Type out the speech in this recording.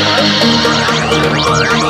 Oh, my God.